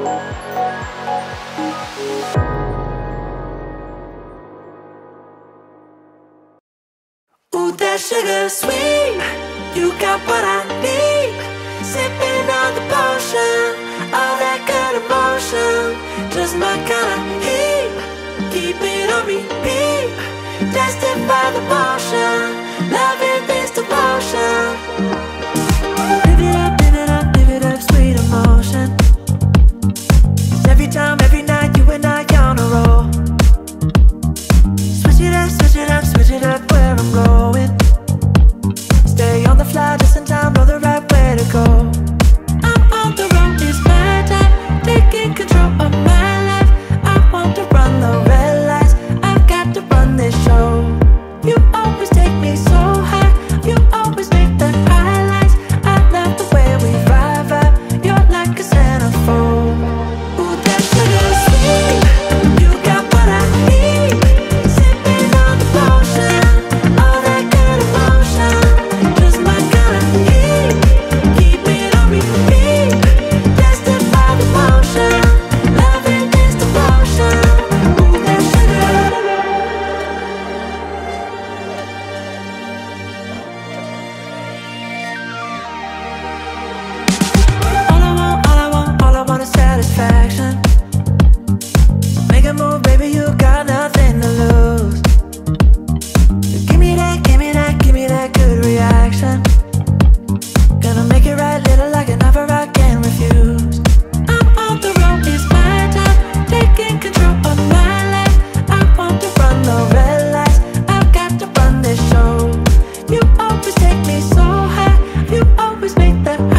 Ooh, that sugar sweet, you got what I need. Sipping on the potion, all that good emotion, just my kind of heat. Keep it on repeat, testify the potion. make that